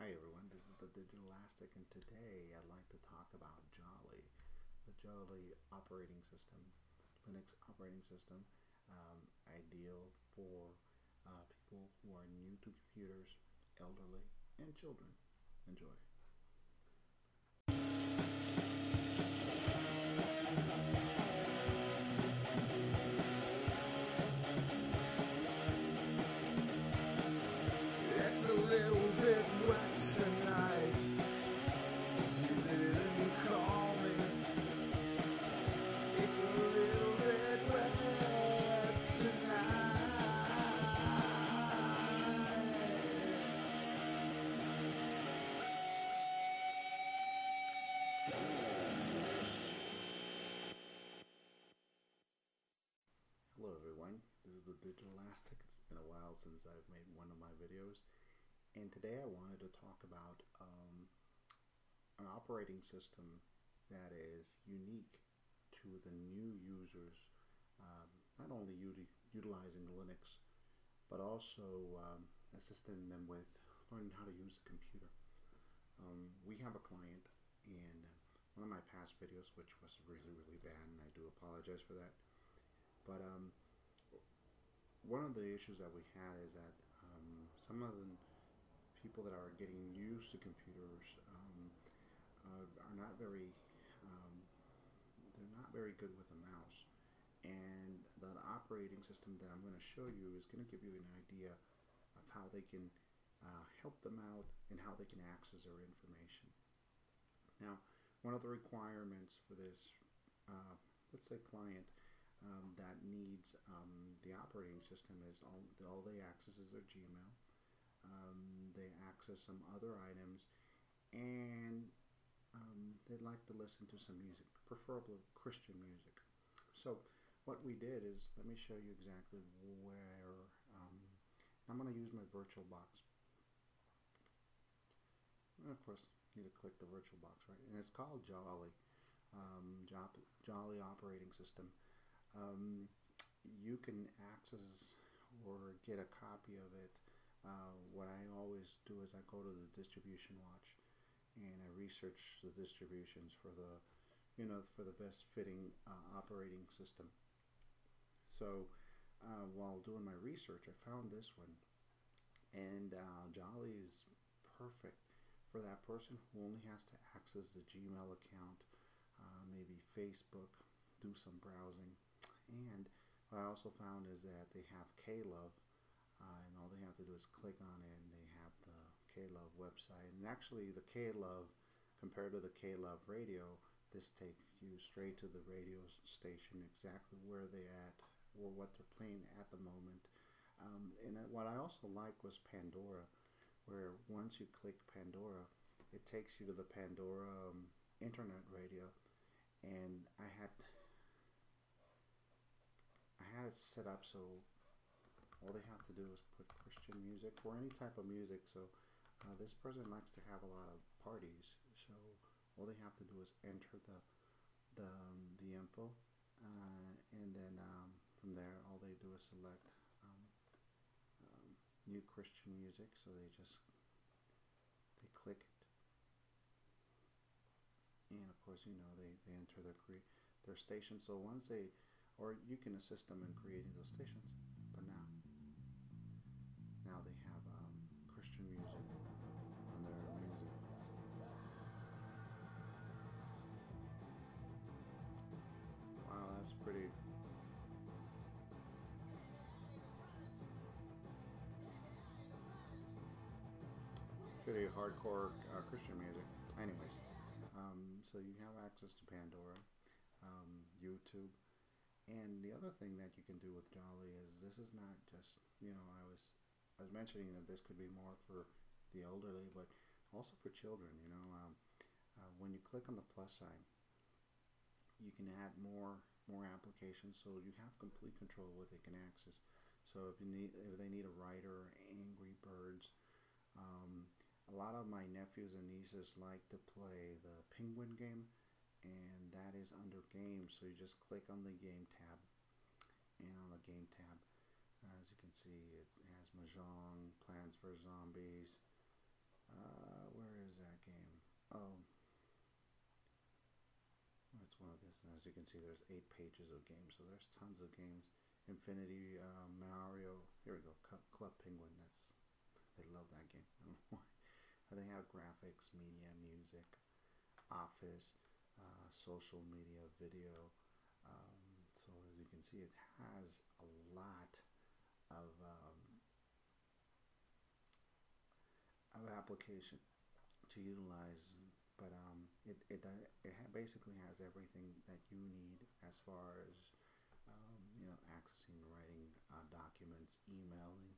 Hi everyone, this is the Digital Aztec and today I'd like to talk about Joli, the Joli operating system, Linux operating system, um, ideal for uh, people who are new to computers, elderly, and children. Enjoy. Is the Digital Aztec. It's been a while since I've made one of my videos and today I wanted to talk about um, an operating system that is unique to the new users, um, not only uti utilizing Linux but also um, assisting them with learning how to use a computer. Um, we have a client and one of my past videos which was really really bad and I do apologize for that but um, one of the issues that we had is that um, some of the people that are getting used to computers um, uh, are not very um, they're not very good with a mouse. And the operating system that I'm going to show you is going to give you an idea of how they can uh, help them out and how they can access their information. Now one of the requirements for this uh, let's say client um, that needs um, the operating system is all, all they access is their Gmail. Um, they access some other items and um, they'd like to listen to some music, preferably Christian music. So what we did is, let me show you exactly where, um, I'm going to use my VirtualBox. And of course, you need to click the VirtualBox, right? And it's called Joli, um, Joli operating system um, you can access or get a copy of it. Uh, what I always do is I go to the distribution watch and I research the distributions for the you know for the best fitting uh, operating system. So uh, while doing my research, I found this one, and uh, Joli is perfect for that person who only has to access the Gmail account, uh, maybe Facebook, do some browsing and what I also found is that they have K-LOVE uh, and all they have to do is click on it and they have the K-LOVE website. And actually the K-LOVE compared to the K-LOVE radio this takes you straight to the radio station exactly where they're at or what they're playing at the moment. Um, and what I also like was Pandora where once you click Pandora it takes you to the Pandora um, internet radio. And I had had it set up so all they have to do is put Christian music or any type of music. So uh, this person likes to have a lot of parties. So all they have to do is enter the the, um, the info uh, and then um, from there all they do is select um, um new Christian music. So they just they click it and of course you know they, they enter their their station so once they or you can assist them in creating those stations. But now, now they have um, Christian music on their music. Wow, that's pretty. Pretty hardcore uh, Christian music. Anyways, um, so you have access to Pandora, um, YouTube. And the other thing that you can do with Joli is this is not just, you know, I was I was mentioning that this could be more for the elderly, but also for children, you know. Um, uh, when you click on the plus sign, you can add more more applications so you have complete control of what they can access. So if you need if they need a writer, Angry Birds, um, a lot of my nephews and nieces like to play the Penguin game and that is under games so you just click on the game tab and on the game tab uh, as you can see it has Mahjong, Plans for Zombies. Uh, where is that game? oh. That's one of this and as you can see there's eight pages of games. So there's tons of games. Infinity uh, Mario here we go Club Penguin that's they love that game. They have graphics media music office uh, social media, video. Um, so as you can see, it has a lot of um, of application to utilize but um, it it it basically has everything that you need as far as um, you know accessing, writing uh, documents, emailing,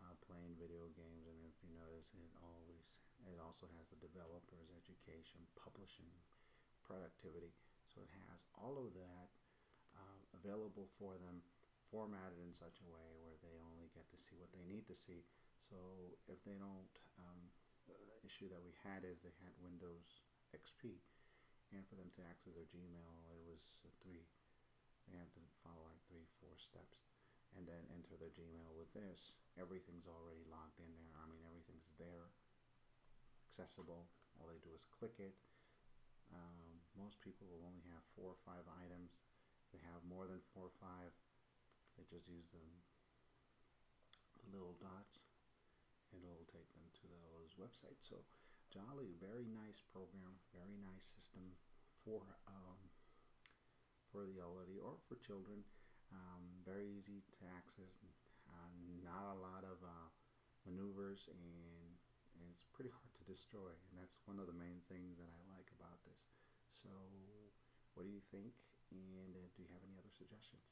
uh, playing video games, and if you notice, it always it also has the developers, education, publishing, productivity. So it has all of that uh, available for them, formatted in such a way where they only get to see what they need to see. So if they don't um, issue that we had is they had Windows XP, and for them to access their Gmail, it was three. They had to follow like three, four steps, and then enter their Gmail. With this, everything's already logged in there. I mean, everything's there, accessible. All they do is click it. Um, most people will only have four or five items. They have more than four or five. They just use the little dots and it'll take them to those websites. So Joli, very nice program, very nice system for um, for the elderly or for children. Um, very easy to access, uh, not a lot of uh, maneuvers, and, and it's pretty hard to destroy. And that's one of the main things that I like about this. So, what do you think? And uh, do you have any other suggestions?